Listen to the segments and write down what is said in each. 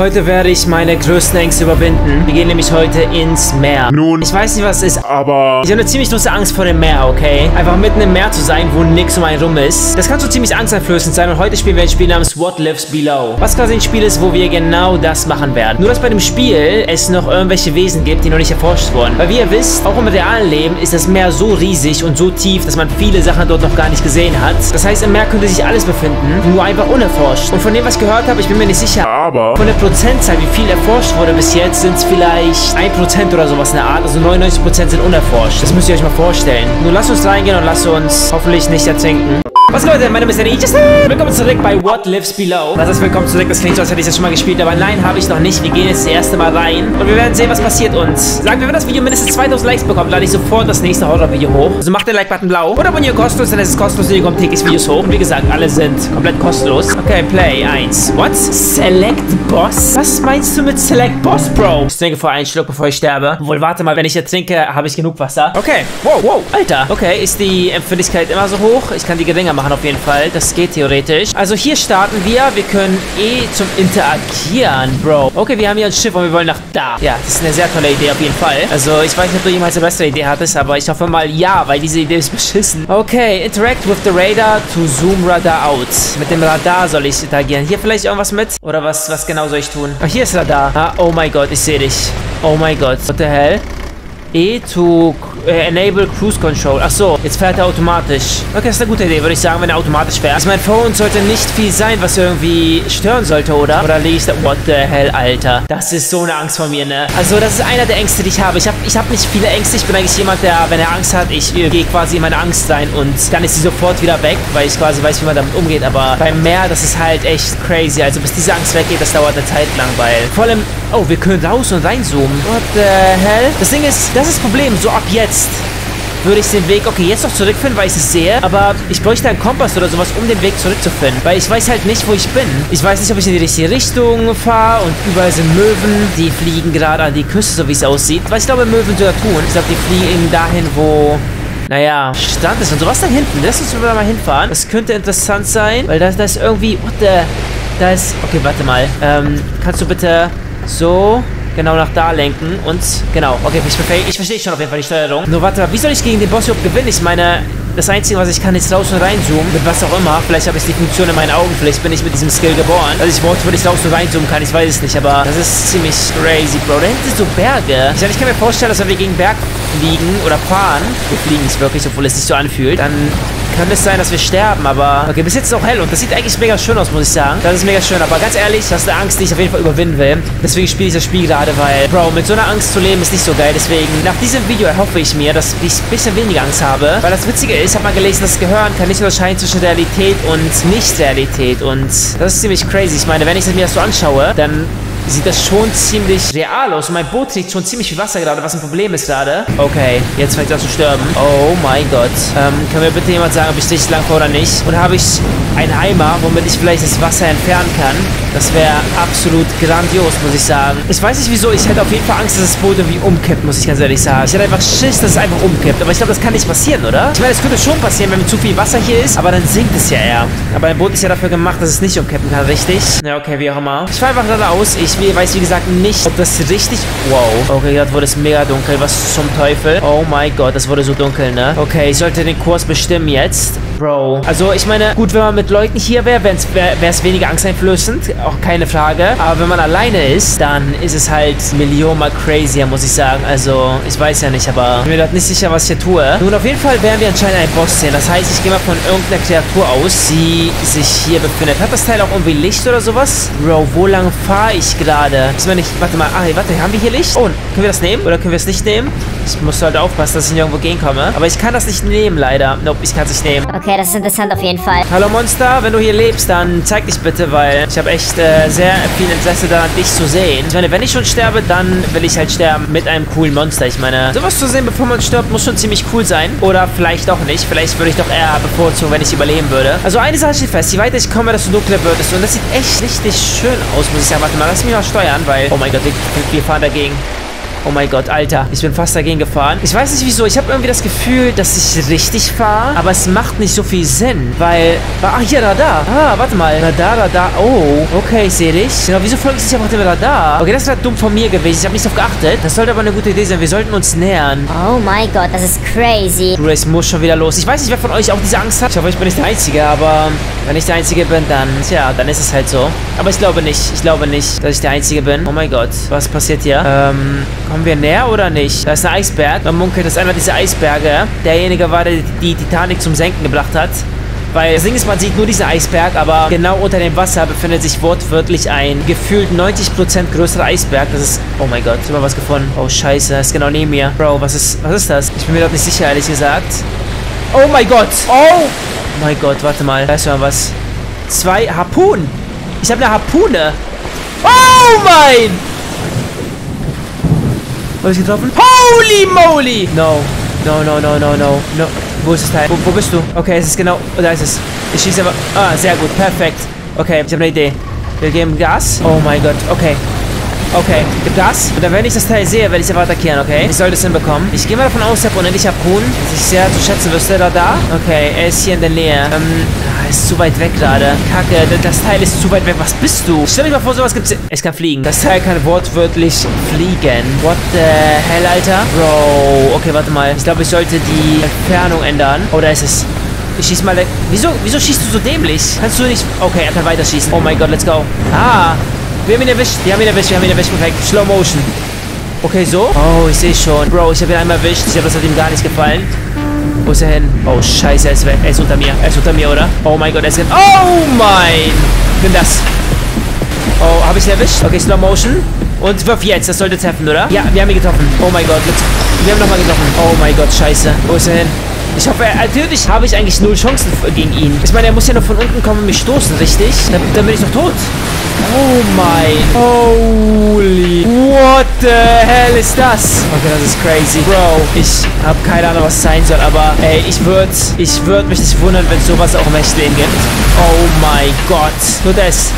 Heute werde ich meine größten Ängste überwinden. Wir gehen nämlich heute ins Meer. Nun. Ich weiß nicht, was es ist, Aber ich habe eine ziemlich große Angst vor dem Meer, okay? Einfach mitten im Meer zu sein, wo nichts um einen rum ist. Das kann schon ziemlich angsteinflößend sein und heute spielen wir ein Spiel namens What Lives Below. Was quasi ein Spiel ist, wo wir genau das machen werden. Nur, dass bei dem Spiel es noch irgendwelche Wesen gibt, die noch nicht erforscht wurden. Weil wie ihr wisst, auch im realen Leben ist das Meer so riesig und so tief, dass man viele Sachen dort noch gar nicht gesehen hat. Das heißt, im Meer könnte sich alles befinden, nur einfach unerforscht. Und von dem, was ich gehört habe, ich bin mir nicht sicher, Aber. von der Prozentzahl, wie viel erforscht wurde bis jetzt, sind es vielleicht 1% oder sowas in der Art. Also 99% sind unerforscht. Das müsst ihr euch mal vorstellen. Nun lasst uns reingehen und lasst uns hoffentlich nicht ertrinken. Was Leute, meine Name ist Danny. Willkommen zurück bei What Lives Below. Das ist willkommen zurück. Das klingt so, als hätte ich das schon mal gespielt, aber nein, habe ich noch nicht. Wir gehen jetzt das erste Mal rein und wir werden sehen, was passiert. Und sagen wir, wenn das Video mindestens 2000 Likes bekommt, lade ich sofort das nächste Horror-Video hoch. Also macht den Like-Button blau oder abonniert kostenlos, denn es ist kostenlos. Hier kommen täglich Videos hoch. Und wie gesagt, alle sind komplett kostenlos. Okay, Play 1. What? Select Boss? Was meinst du mit Select Boss, Bro? Ich trinke vor einen Schluck, bevor ich sterbe. Obwohl, warte mal, wenn ich ertrinke, habe ich genug Wasser. Okay. Wow, wow. Alter. Okay, ist die Empfindlichkeit immer so hoch? Ich kann die geringer machen auf jeden Fall. Das geht theoretisch. Also hier starten wir. Wir können eh zum Interagieren, Bro. Okay, wir haben hier ein Schiff und wir wollen nach da. Ja, das ist eine sehr tolle Idee auf jeden Fall. Also ich weiß nicht, ob du jemals eine bessere Idee hattest, aber ich hoffe mal ja, weil diese Idee ist beschissen. Okay, interact with the radar to zoom radar out. Mit dem Radar soll ich interagieren. Hier vielleicht irgendwas mit? Oder was, was genau soll ich tun? Ach, hier ist Radar. Ah, oh mein Gott, ich sehe dich. Oh mein Gott. What the hell? E to äh, enable Cruise Control. Ach so, jetzt fährt er automatisch. Okay, ist eine gute Idee, würde ich sagen, wenn er automatisch fährt. Also mein Phone sollte nicht viel sein, was irgendwie stören sollte, oder? Oder lege ich da... What the hell, Alter. Das ist so eine Angst von mir, ne? Also das ist einer der Ängste, die ich habe. Ich habe ich hab nicht viele Ängste. Ich bin eigentlich jemand, der, wenn er Angst hat, ich äh, gehe quasi in meine Angst rein und dann ist sie sofort wieder weg, weil ich quasi weiß, wie man damit umgeht. Aber beim Meer, das ist halt echt crazy. Also bis diese Angst weggeht, das dauert eine Zeit lang, weil... Vor allem... Oh, wir können raus und reinzoomen. What the hell? Das Ding ist, das ist das Problem. So ab jetzt würde ich den Weg, okay, jetzt noch zurückfinden, weil ich es sehe, aber ich bräuchte einen Kompass oder sowas, um den Weg zurückzufinden, weil ich weiß halt nicht, wo ich bin. Ich weiß nicht, ob ich in die richtige Richtung fahre und überall sind Möwen, die fliegen gerade an die Küste, so wie es aussieht, weil ich glaube, Möwen sogar tun. Ich glaube, die fliegen dahin, wo naja, Strand ist und sowas da hinten. Lass uns mal hinfahren. Das könnte interessant sein, weil da, da ist irgendwie, what the, da ist, okay, warte mal. Ähm, kannst du bitte so genau nach da lenken und genau, okay, ich, verstehe, ich verstehe schon auf jeden Fall die Steuerung. Nur warte, wie soll ich gegen den Boss überhaupt gewinnen? Ich meine, das Einzige, was ich kann, ist raus und reinzoomen. Mit was auch immer. Vielleicht habe ich die Funktion in meinen Augen. Vielleicht bin ich mit diesem Skill geboren. Also ich wollte, würde ich raus und reinzoomen kann. Ich weiß es nicht. Aber das ist ziemlich crazy, Bro. Da hinten sind so Berge. Ich, ich kann mir vorstellen, dass wenn wir gegen Berg fliegen oder fahren, wir fliegen nicht wirklich, obwohl es sich so anfühlt, dann könnte es sein, dass wir sterben, aber okay, bis jetzt ist es auch hell und das sieht eigentlich mega schön aus, muss ich sagen. Das ist mega schön, aber ganz ehrlich, das ist eine Angst, die ich auf jeden Fall überwinden will. Deswegen spiele ich das Spiel gerade, weil, Bro, mit so einer Angst zu leben ist nicht so geil. Deswegen, nach diesem Video erhoffe ich mir, dass ich ein bisschen weniger Angst habe, weil das Witzige ist, ich habe mal gelesen, dass Gehirn kann nicht unterscheiden zwischen Realität und Nicht-Realität und das ist ziemlich crazy. Ich meine, wenn ich mir das so anschaue, dann sieht das schon ziemlich real aus. Mein Boot trägt schon ziemlich viel Wasser gerade, was ein Problem ist gerade. Okay, jetzt fängt es an zu sterben. Oh mein Gott. Ähm, kann mir bitte jemand sagen, ob ich richtig lang war oder nicht? Und habe ich einen Eimer, womit ich vielleicht das Wasser entfernen kann? Das wäre absolut grandios, muss ich sagen. Ich weiß nicht wieso, ich hätte auf jeden Fall Angst, dass das Boot irgendwie umkippt, muss ich ganz ehrlich sagen. Ich hätte einfach Schiss, dass es einfach umkippt. Aber ich glaube, das kann nicht passieren, oder? Ich meine, es könnte schon passieren, wenn zu viel Wasser hier ist, aber dann sinkt es ja eher. Aber ein Boot ist ja dafür gemacht, dass es nicht umkippen kann, richtig? Ja, okay, wie auch immer. Ich fahre einfach geradeaus. Ich weiß, wie gesagt, nicht, ob das richtig... Wow. Okay, gerade wurde es mega dunkel. Was zum Teufel? Oh mein Gott, das wurde so dunkel, ne? Okay, ich sollte den Kurs bestimmen jetzt. Bro. Also, ich meine, gut, wenn man mit Leuten hier wäre, wäre es weniger angsteinflößend. Auch keine Frage. Aber wenn man alleine ist, dann ist es halt millionenmal crazier, muss ich sagen. Also, ich weiß ja nicht, aber ich bin mir dort nicht sicher, was ich hier tue. Nun, auf jeden Fall werden wir anscheinend einen Boss sehen. Das heißt, ich gehe mal von irgendeiner Kreatur aus, die sich hier befindet. Hat das Teil auch irgendwie Licht oder sowas? Bro, wo lang fahre ich gerade? Ich meine, ich, warte mal. Ah, warte, haben wir hier Licht? Oh, können wir das nehmen? Oder können wir es nicht nehmen? Ich muss halt aufpassen, dass ich nirgendwo gehen komme. Aber ich kann das nicht nehmen, leider. Nope, ich kann es nicht nehmen. Okay, das ist interessant auf jeden Fall. Hallo Monster, wenn du hier lebst, dann zeig dich bitte, weil ich habe echt äh, sehr viel Interesse daran, dich zu sehen. Ich meine, wenn ich schon sterbe, dann will ich halt sterben mit einem coolen Monster. Ich meine, sowas zu sehen, bevor man stirbt, muss schon ziemlich cool sein. Oder vielleicht auch nicht. Vielleicht würde ich doch eher bevorzugen, wenn ich überleben würde. Also eine Sache steht fest, je weiter ich komme, desto dunkler wird es. Und das sieht echt richtig schön aus, muss ich sagen. Warte mal, lass mich mal steuern, weil... Oh mein Gott, wir, wir fahren dagegen. Oh mein Gott, Alter. Ich bin fast dagegen gefahren. Ich weiß nicht wieso. Ich habe irgendwie das Gefühl, dass ich richtig fahre. Aber es macht nicht so viel Sinn. Weil... Ach, hier, Radar. Ah, warte mal. Radar, Radar. Oh, okay, ich sehe dich. Genau, wieso folge ich nicht einfach dem Radar? Okay, das ist gerade dumm von mir gewesen. Ich habe nicht darauf geachtet. Das sollte aber eine gute Idee sein. Wir sollten uns nähern. Oh mein Gott, das ist crazy. Bruder, es muss schon wieder los. Ich weiß nicht, wer von euch auch diese Angst hat. Ich hoffe, ich bin nicht der Einzige, aber wenn ich der Einzige bin, dann, tja, dann ist es halt so. Aber ich glaube nicht. Ich glaube nicht, dass ich der Einzige bin. Oh mein Gott, was passiert hier? Ähm, kommen wir näher oder nicht? Da ist ein Eisberg. Man munkelt, dass einer dieser Eisberge derjenige war, der die Titanic zum Senken gebracht hat. Weil das Ding ist, man sieht nur diesen Eisberg, aber genau unter dem Wasser befindet sich wortwörtlich ein gefühlt 90% größerer Eisberg. Das ist, oh mein Gott, ich habe was gefunden. Oh scheiße, das ist genau neben mir. Bro, was ist, was ist das? Ich bin mir dort nicht sicher, ehrlich gesagt. Oh mein Gott. Oh mein Gott, warte mal. Da ist mal was. Zwei Harpunen. Ich habe eine Harpune. Oh mein! Habe ich getroffen? Holy moly! No. No, no, no, no, no. No. Wo ist das Teil? Wo, wo bist du? Okay, es ist genau... Da ist es. Ich schieße aber... Ah, sehr gut. Perfekt. Okay, ich habe eine Idee. Wir geben Gas. Oh mein Gott. Okay. Okay, gib Gas. Und dann, wenn ich das Teil sehe, werde ich es einfach attackieren, okay? Ich soll das hinbekommen. Ich gehe mal davon aus, der unendlich Harpun, dass ich sehr zu schätzen wüsste, da da. Okay, er ist hier in der Nähe. Ähm, er ist zu weit weg gerade. Kacke, das Teil ist zu weit weg. Was bist du? Stell dich mal vor, sowas gibt's... Es kann fliegen. Das Teil kann wortwörtlich fliegen. What the hell, Alter? Bro, okay, warte mal. Ich glaube, ich sollte die Entfernung ändern. Oder ist es... Ich schieß mal weg. Wieso, wieso schießt du so dämlich? Kannst du nicht... Okay, er kann weiter schießen. Oh mein Gott, let's go. Ah, wir haben ihn erwischt. Wir haben ihn erwischt. Wir haben ihn erwischt. Perfekt. Slow Motion. Okay, so. Oh, ich sehe schon. Bro, ich habe ihn einmal erwischt. Ich glaube, das hat ihm gar nicht gefallen. Wo ist er hin? Oh, scheiße, er ist weg. Er ist unter mir. Er ist unter mir, oder? Oh mein Gott, er ist... Oh mein... Nimm das. Oh, habe ich ihn erwischt? Okay, Slow Motion. Und wirf jetzt. Das sollte treffen, oder? Ja, wir haben ihn getroffen. Oh mein Gott. Wir haben nochmal getroffen. Oh mein Gott, scheiße. Wo ist er hin? Ich hoffe, natürlich habe ich eigentlich null Chancen gegen ihn. Ich meine, er muss ja noch von unten kommen und mich stoßen, richtig? Dann, dann bin ich doch tot. Oh mein. Holy. What the hell ist das? Okay, das ist crazy. Bro, ich habe keine Ahnung, was sein soll, aber ey, ich würde ich würd mich nicht wundern, wenn sowas auch im Echtleben gibt. Oh mein Gott. Tut es.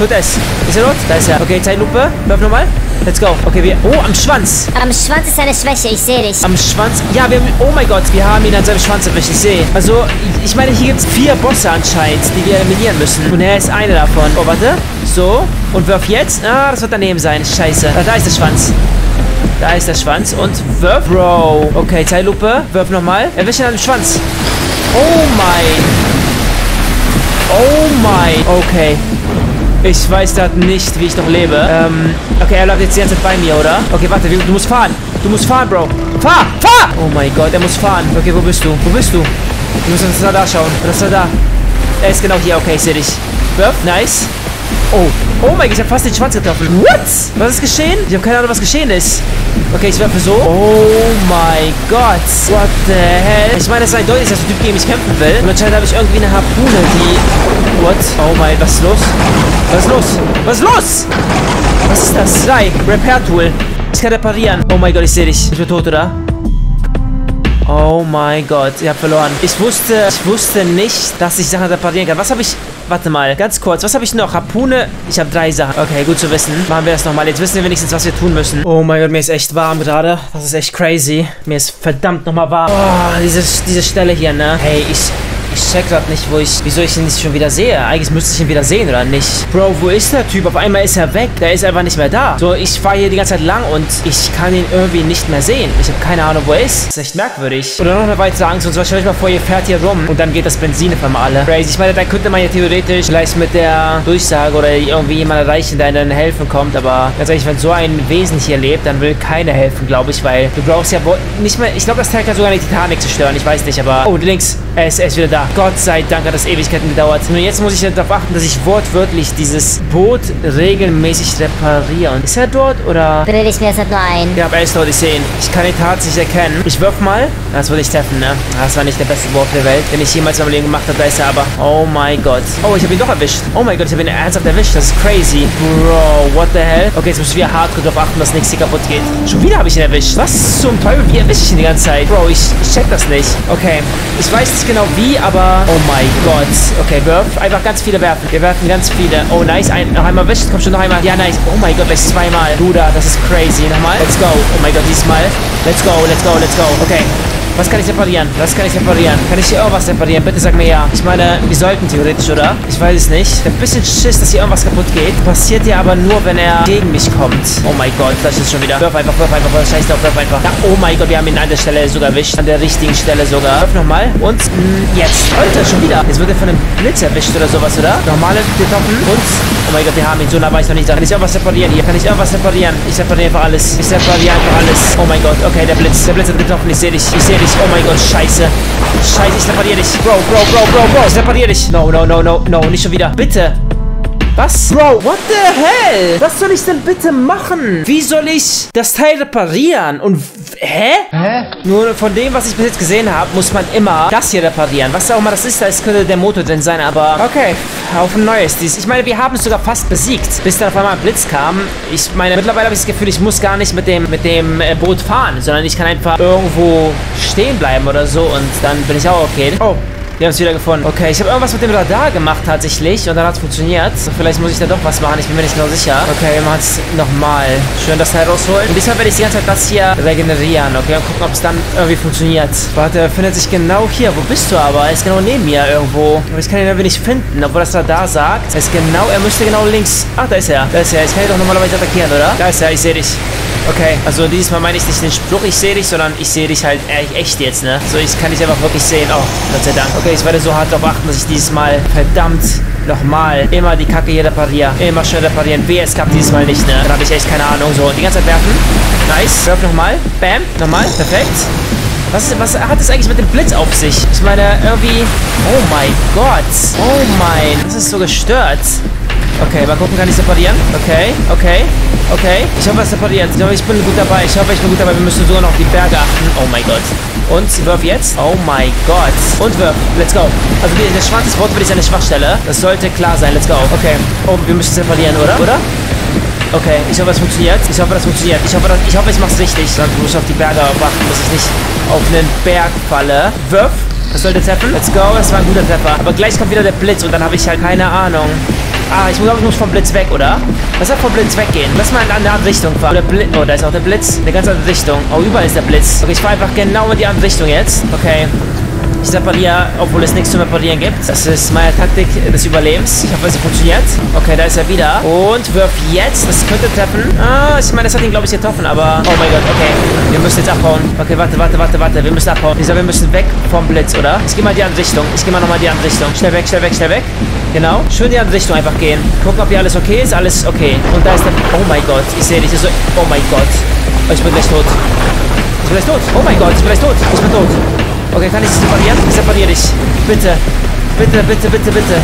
Tut es. Ist er dort? Da ist er. Okay, Zeitlupe. Läuft nochmal. Let's go. Okay, wir... Oh, am Schwanz. Am Schwanz ist eine Schwäche, ich sehe dich. Am Schwanz? Ja, wir haben... Oh mein Gott, wir haben ihn an seinem Schwanz erwischt. Ich sehe. Also, ich meine, hier gibt es vier Bosse anscheinend, die wir eliminieren müssen. Und er ist einer davon. Oh, warte. So. Und wirf jetzt. Ah, das wird daneben sein. Scheiße. Ah, da ist der Schwanz. Da ist der Schwanz. Und wirf. Bro. Okay, Zeitlupe. Wirf nochmal. Erwische ihn an dem Schwanz. Oh mein. Oh mein. Okay. Ich weiß gerade nicht, wie ich noch lebe. Ähm, okay, er läuft jetzt die ganze Zeit bei mir, oder? Okay, warte, du musst fahren. Du musst fahren, Bro. Fahr! Fahr! Oh mein Gott, er muss fahren. Okay, wo bist du? Wo bist du? Du musst uns da schauen. Das war da. Er ist genau hier. Okay, ich sehe dich. Wirf, nice. Oh, oh mein Gott, ich habe fast den Schwanz getroffen. What? Was ist geschehen? Ich habe keine Ahnung, was geschehen ist. Okay, ich werfe so. Oh mein Gott. What the hell? Ich meine, es ist eindeutig, dass der Typ gegen mich kämpfen will. Und anscheinend habe ich irgendwie eine Harpune, die... What? Oh mein, was ist los? Was ist los? Was ist los? Was ist das? Drei. Repair-Tool. Ich kann reparieren. Oh mein Gott, ich sehe dich. Ich bin tot, oder? Oh mein Gott, ich habe verloren. Ich wusste, ich wusste nicht, dass ich Sachen reparieren kann. Was habe ich... Warte mal, ganz kurz. Was habe ich noch? Harpune? Ich habe drei Sachen. Okay, gut zu wissen. Machen wir das nochmal. Jetzt wissen wir wenigstens, was wir tun müssen. Oh mein Gott, mir ist echt warm gerade. Das ist echt crazy. Mir ist verdammt nochmal warm. Oh, diese, diese Stelle hier, ne? Hey, ich... Ich check grad nicht, wo ich... Wieso ich ihn nicht schon wieder sehe. Eigentlich müsste ich ihn wieder sehen, oder nicht? Bro, wo ist der Typ? Auf einmal ist er weg. Der ist einfach nicht mehr da. So, ich fahre hier die ganze Zeit lang und ich kann ihn irgendwie nicht mehr sehen. Ich habe keine Ahnung, wo er ist. Das ist echt merkwürdig. Oder noch eine weitere Angst. Und zwar stell euch mal vor, ihr fährt hier rum und dann geht das Benzin auf einmal alle. Crazy. Ich meine, da könnte man ja theoretisch vielleicht mit der Durchsage oder irgendwie jemand erreichen, der ihnen helfen kommt. Aber ganz ehrlich, wenn so ein Wesen hier lebt, dann will keiner helfen, glaube ich, weil du brauchst ja wohl nicht mehr... Ich glaube, das Teil kann sogar die Titanic zerstören. Ich weiß nicht, aber... Oh, links. Er ist, er ist wieder da. Gott sei Dank hat das Ewigkeiten gedauert. Nur jetzt muss ich darauf achten, dass ich wortwörtlich dieses Boot regelmäßig repariere. Ist er dort oder... Bilde ich mir das halt nur ein. Ja, aber er ist dort, ich sehe ihn. Ich kann ihn tatsächlich erkennen. Ich wirf mal. Das würde ich treffen, ne? Das war nicht der beste Wurf der Welt, den ich jemals in meinem Leben gemacht habe. Da ist er aber. Oh mein Gott. Oh, ich habe ihn doch erwischt. Oh mein Gott, ich habe ihn ernsthaft erwischt. Das ist crazy. Bro, what the hell? Okay, jetzt müssen wir hardcore darauf achten, dass nichts hier kaputt geht. Schon wieder habe ich ihn erwischt. Was zum Teufel? Wie erwische ich ihn die ganze Zeit? Bro, ich, ich check das nicht. Okay. Ich weiß nicht genau wie, aber aber... Oh mein Gott. Okay, wirf. Einfach ganz viele werfen. Wir werfen ganz viele. Oh, nice. Ein, noch einmal wischt. Komm schon, noch einmal. Ja, nice. Oh mein Gott, gleich zweimal. Bruder, das ist crazy. Nochmal. Let's go. Oh mein Gott, diesmal. Let's go, let's go, let's go. Okay. Was kann ich reparieren? Was kann ich reparieren? Kann ich hier irgendwas reparieren? Bitte sag mir ja. Ich meine, wir sollten theoretisch, oder? Ich weiß es nicht. Ich hab ein bisschen Schiss, dass hier irgendwas kaputt geht. Passiert ja aber nur, wenn er gegen mich kommt. Oh mein Gott, das ist schon wieder. Wirf einfach, wirf einfach, scheiß drauf, wirf einfach. Ja, oh mein Gott, wir haben ihn an der Stelle sogar erwischt. An der richtigen Stelle sogar. Wirf nochmal. Und mh, jetzt. Alter, schon wieder. Jetzt wird er von einem Blitz erwischt oder sowas, oder? Normale Kartoffeln. Und, oh mein Gott, wir haben ihn. So nah war ich noch nicht da. Kann ich irgendwas reparieren hier? Kann ich irgendwas reparieren? Ich repariere einfach alles. Ich repariere einfach alles. Oh mein Gott, okay, der Blitz. Der Blitz hat getroffen. Ich sehe dich. Ich sehe dich. Oh mein Gott, scheiße. Scheiße, ich repariere dich. Bro, Bro, Bro, Bro, Bro. Ich repariere dich. No, no, no, no, no. Nicht schon wieder. Bitte. Was? Bro, what the hell? Was soll ich denn bitte machen? Wie soll ich das Teil reparieren? Und hä? Hä? Nur von dem, was ich bis jetzt gesehen habe, muss man immer das hier reparieren. Was auch immer das ist, da könnte der Motor drin sein, aber okay, auf ein neues. Ich meine, wir haben es sogar fast besiegt, bis dann auf einmal ein Blitz kam. Ich meine, mittlerweile habe ich das Gefühl, ich muss gar nicht mit dem, mit dem äh, Boot fahren, sondern ich kann einfach irgendwo stehen bleiben oder so und dann bin ich auch okay. Oh, wir haben es wieder gefunden. Okay, ich habe irgendwas mit dem Radar gemacht tatsächlich und dann hat es funktioniert. Vielleicht muss ich da doch was machen. Ich bin mir nicht genau sicher. Okay, wir machen es nochmal. Schön das Teil rausholen. Und diesmal werde ich die ganze Zeit das hier regenerieren. Okay, und gucken, ob es dann irgendwie funktioniert. Warte, er findet sich genau hier. Wo bist du aber? Er ist genau neben mir irgendwo. Aber ich kann ihn irgendwie nicht finden, obwohl das Radar sagt. Er ist genau, er müsste genau links. Ach, da ist er. Da ist er. Ich kann ihn doch normalerweise attackieren, oder? Da ist er, ich sehe dich. Okay, also dieses Mal meine ich nicht den Spruch, ich sehe dich, sondern ich sehe dich halt echt jetzt, ne? So, ich kann dich einfach wirklich sehen. Oh, Gott sei Dank. Okay, ich werde so hart darauf achten, dass ich dieses Mal verdammt nochmal immer die Kacke hier repariere. Immer schnell reparieren. Klappt dieses Mal nicht, ne? Dann habe ich echt keine Ahnung. So, die ganze Zeit werfen. Nice. Werf nochmal. Bam. Nochmal. Perfekt. Was, was hat es eigentlich mit dem Blitz auf sich? Ich meine, irgendwie... Oh mein Gott. Oh mein. Das ist so gestört. Okay, mal gucken, kann ich separieren? Okay, okay, okay. Ich hoffe, es separiert. Ich hoffe, ich bin gut dabei. Ich hoffe, ich bin gut dabei. Wir müssen sogar noch auf die Berge achten. Oh mein Gott. Und wirf jetzt. Oh mein Gott. Und wirf. Let's go. Also der Schwanz ist wortwörtlich seine Schwachstelle. Das sollte klar sein. Let's go. Okay. Oh, wir müssen separieren, oder? Oder? Okay, ich hoffe, es funktioniert. Ich hoffe, das funktioniert. Ich hoffe, das, ich, hoffe ich mache es richtig. Dann muss ich auf die Berge achten, dass ich nicht auf einen Berg falle. Wirf. Das sollte treffen. Let's go. Das war ein guter Treffer. Aber gleich kommt wieder der Blitz und dann habe ich halt keine Ahnung. Ah, ich glaube, ich muss vom Blitz weg, oder? Lass halt vom Blitz weggehen. Lass mal in eine andere Richtung fahren. Oder Blitz. Oh, da ist auch der Blitz. Eine ganz andere Richtung. Oh, überall ist der Blitz. Okay, ich fahre einfach genau in die andere Richtung jetzt. Okay. Ich separiere, obwohl es nichts zu reparieren gibt. Das ist meine Taktik des Überlebens. Ich hoffe, es funktioniert. Okay, da ist er wieder. Und wirf jetzt. Das könnte treffen. Ah, ich meine, das hat ihn, glaube ich, getroffen. Aber, oh mein Gott, okay. Wir müssen jetzt abhauen. Okay, warte, warte, warte, warte. Wir müssen abhauen. Ich sage, wir müssen weg vom Blitz, oder? Ich gehe mal die andere Richtung. Ich gehe mal nochmal die andere Richtung. Schnell weg, schnell weg, schnell weg. Genau. Schön die andere Richtung einfach gehen. Gucken, ob hier alles okay ist. Alles okay. Und da ist der... Oh mein Gott. Ich sehe dich. Oh mein Gott. Ich bin gleich tot. Ich bin gleich tot. Oh mein Gott. Ich bin gleich tot. Ich bin tot. Okay, kann ich dich separieren? Ich separiere dich. Bitte. Bitte, bitte, bitte, bitte.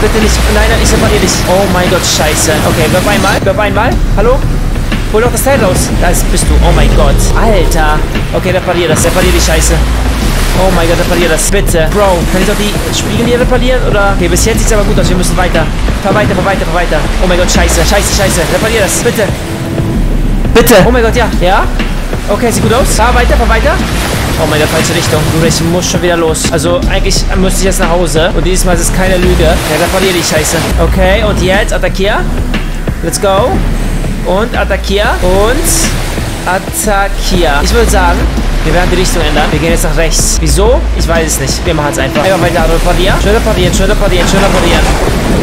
Bitte nicht. Nein, nein, ich separiere dich. Oh mein Gott, scheiße. Okay, wirf einmal. Wirf einmal. Hallo? Hol doch das Teil raus. Da bist du. Oh mein Gott. Alter. Okay, repariere das. Repariere die Scheiße. Oh mein Gott, repariere das. Bitte. Bro, kann ich doch die Spiegel hier reparieren? Oder? Okay, bis jetzt sieht es aber gut aus. Wir müssen weiter. Fahr weiter, fahr weiter, fahr weiter. Oh mein Gott, scheiße. Scheiße, scheiße. Repariere das. Bitte. Bitte. Oh mein Gott, ja. Ja? Okay, sieht gut aus. Fahr weiter, fahr weiter. Oh mein Gott, falsche Richtung. Du, ich muss schon wieder los. Also, eigentlich müsste ich jetzt nach Hause. Und dieses Mal ist es keine Lüge. Ja, repariere die Scheiße. Okay, und jetzt attackier. Let's go. Und attackier. Und attackier. Ich würde sagen, wir werden die Richtung ändern. Wir gehen jetzt nach rechts. Wieso? Ich weiß es nicht. Wir machen es einfach. Einfach weiter reparieren. Schön reparieren, schön reparieren, schön reparieren.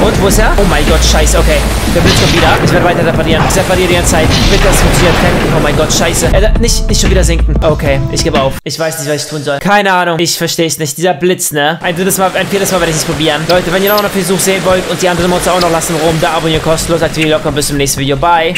Und, wo ist er? Oh mein Gott, scheiße. Okay. Der Blitz kommt wieder. Ich werde weiter reparieren. Ich repariere die ganze Zeit. Bitte, das funktioniert. Oh mein Gott, scheiße. Äh, nicht, nicht schon wieder sinken. Okay, ich gebe auf. Ich weiß nicht, was ich tun soll. Keine Ahnung. Ich verstehe es nicht. Dieser Blitz, ne? Ein drittes Mal, ein viertes Mal werde ich es probieren. Leute, wenn ihr noch einen Versuch sehen wollt und die anderen Monster auch noch lassen rum, da abonnieren kostenlos, aktiviert die Glocke und bis zum nächsten Video. Bye.